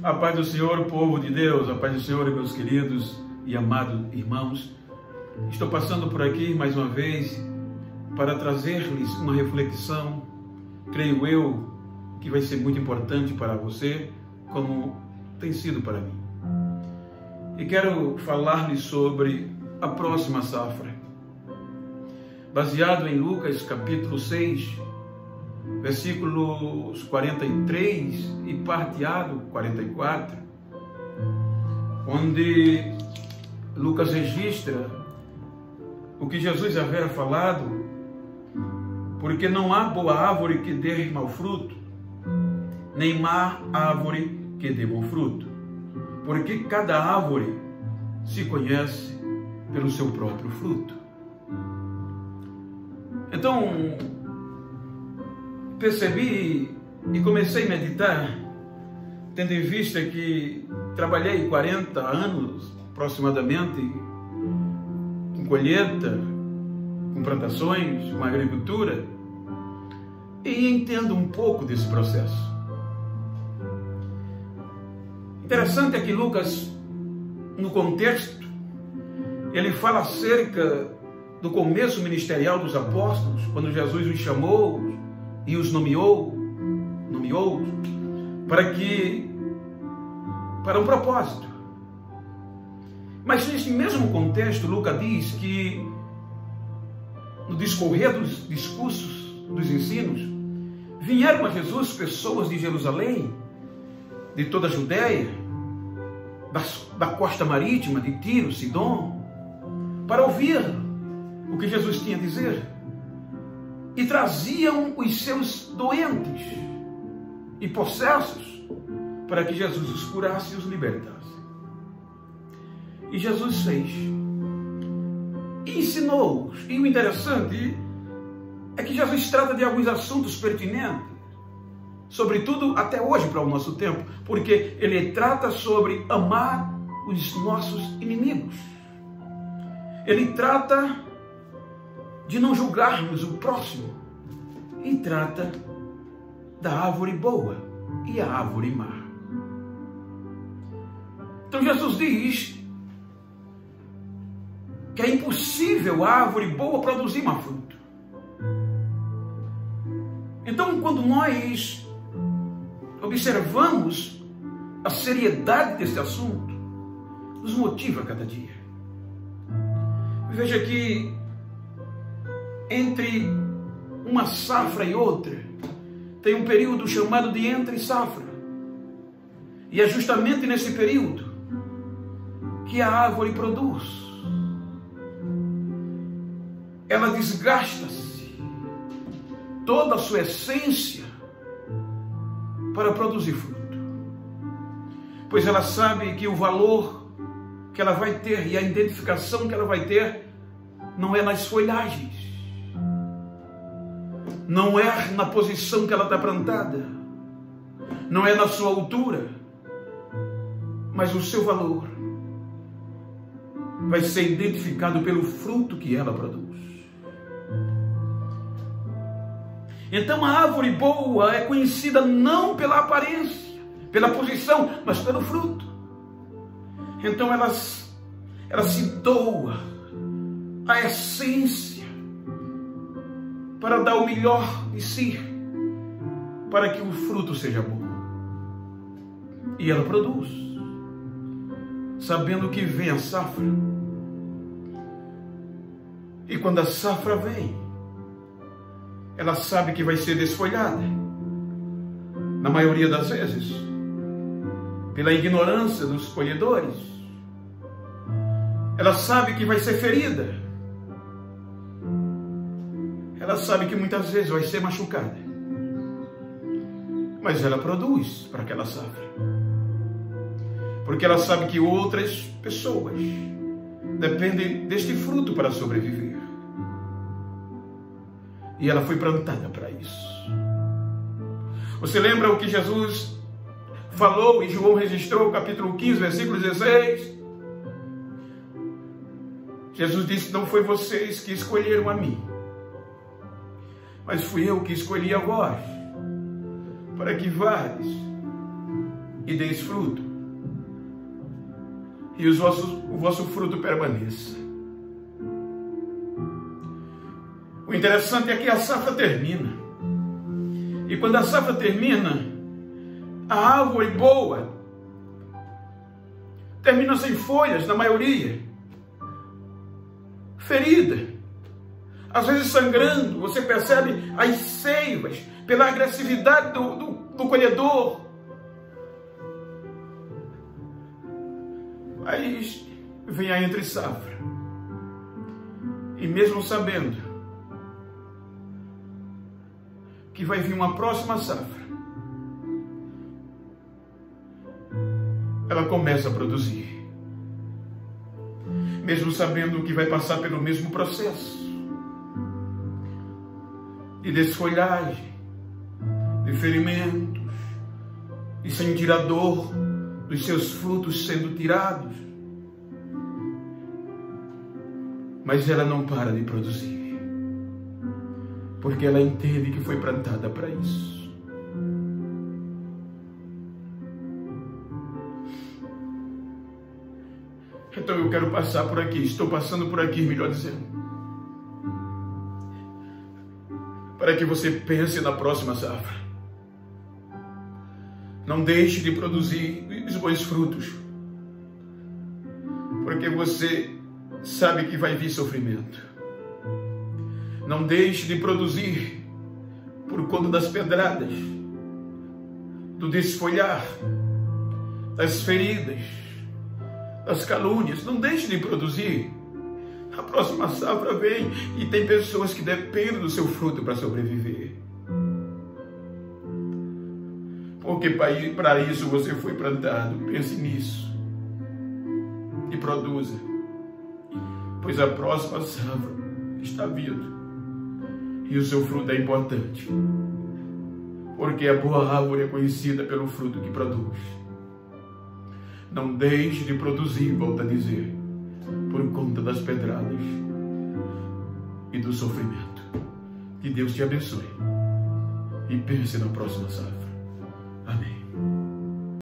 A paz do Senhor, povo de Deus, a paz do Senhor, meus queridos e amados irmãos. Estou passando por aqui mais uma vez para trazer-lhes uma reflexão, creio eu, que vai ser muito importante para você, como tem sido para mim. E quero falar-lhes sobre a próxima safra. Baseado em Lucas capítulo 6, versículos 43 e parteado 44, onde Lucas registra o que Jesus havia falado, porque não há boa árvore que dê mau fruto, nem má árvore que dê bom fruto, porque cada árvore se conhece pelo seu próprio fruto. Então, percebi e comecei a meditar, tendo em vista que trabalhei 40 anos aproximadamente com colheita, com plantações, com agricultura, e entendo um pouco desse processo. Interessante é que Lucas, no contexto, ele fala acerca do começo ministerial dos apóstolos, quando Jesus os chamou, e os nomeou, nomeou para que para um propósito. Mas nesse mesmo contexto, Lucas diz que no discorrer dos discursos, dos ensinos, vieram a Jesus pessoas de Jerusalém, de toda a Judéia, da, da costa marítima de Tiro, Sidom, para ouvir o que Jesus tinha a dizer e traziam os seus doentes e possessos para que Jesus os curasse e os libertasse. E Jesus fez. Ensinou-os. E o interessante é que Jesus trata de alguns assuntos pertinentes, sobretudo até hoje para o nosso tempo, porque ele trata sobre amar os nossos inimigos. Ele trata de não julgarmos o próximo e trata da árvore boa e a árvore má. Então Jesus diz que é impossível a árvore boa produzir má fruto. Então, quando nós observamos a seriedade desse assunto, nos motiva a cada dia. Veja que entre uma safra e outra, tem um período chamado de entre safra. E é justamente nesse período que a árvore produz. Ela desgasta-se toda a sua essência para produzir fruto. Pois ela sabe que o valor que ela vai ter e a identificação que ela vai ter não é nas folhagens, não é na posição que ela está plantada, não é na sua altura, mas o seu valor vai ser identificado pelo fruto que ela produz. Então a árvore boa é conhecida não pela aparência, pela posição, mas pelo fruto. Então ela, ela se doa a essência para dar o melhor de si, para que o fruto seja bom. E ela produz, sabendo que vem a safra. E quando a safra vem, ela sabe que vai ser desfolhada, na maioria das vezes, pela ignorância dos colhedores. Ela sabe que vai ser ferida, ela sabe que muitas vezes vai ser machucada. Mas ela produz para aquela safra. Porque ela sabe que outras pessoas dependem deste fruto para sobreviver. E ela foi plantada para isso. Você lembra o que Jesus falou e João registrou, capítulo 15, versículo 16? Jesus disse: Não foi vocês que escolheram a mim, mas fui eu que escolhi a vós, para que vás e deis fruto, e os vossos, o vosso fruto permaneça. O interessante é que a safra termina. E quando a safra termina, a árvore boa termina sem folhas, na maioria, ferida, às vezes sangrando. Você percebe as seivas pela agressividade do, do, do colhedor. Aí vem a entre safra. E mesmo sabendo que vai vir uma próxima safra, ela começa a produzir. Mesmo sabendo que vai passar pelo mesmo processo de desfolhagem, de ferimentos, e sentir a dor dos seus frutos sendo tirados. Mas ela não para de produzir, porque ela entende que foi plantada para isso. Então eu quero passar por aqui, estou passando por aqui, melhor dizendo. Para que você pense na próxima safra. Não deixe de produzir os bons frutos. Porque você sabe que vai vir sofrimento. Não deixe de produzir por conta das pedradas, do desfolhar, das feridas as calúnias. Não deixe de produzir. A próxima safra vem e tem pessoas que dependem do seu fruto para sobreviver. Porque para isso você foi plantado. Pense nisso. E produza. Pois a próxima safra está vindo. E o seu fruto é importante. Porque a boa árvore é conhecida pelo fruto que produz. Não deixe de produzir, volta a dizer, por conta das pedradas e do sofrimento. Que Deus te abençoe. E pense na próxima safra.